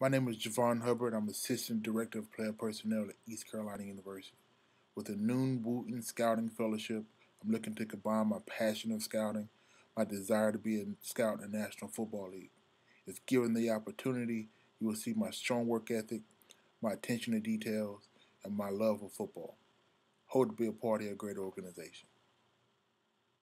My name is Jovon Hubbard. I'm Assistant Director of Player Personnel at East Carolina University. With the Nunn Wooten Scouting Fellowship, I'm looking to combine my passion of scouting, my desire to be a scout in the National Football League. If given the opportunity, you will see my strong work ethic, my attention to details, and my love of football. Hope to be a part of a great organization.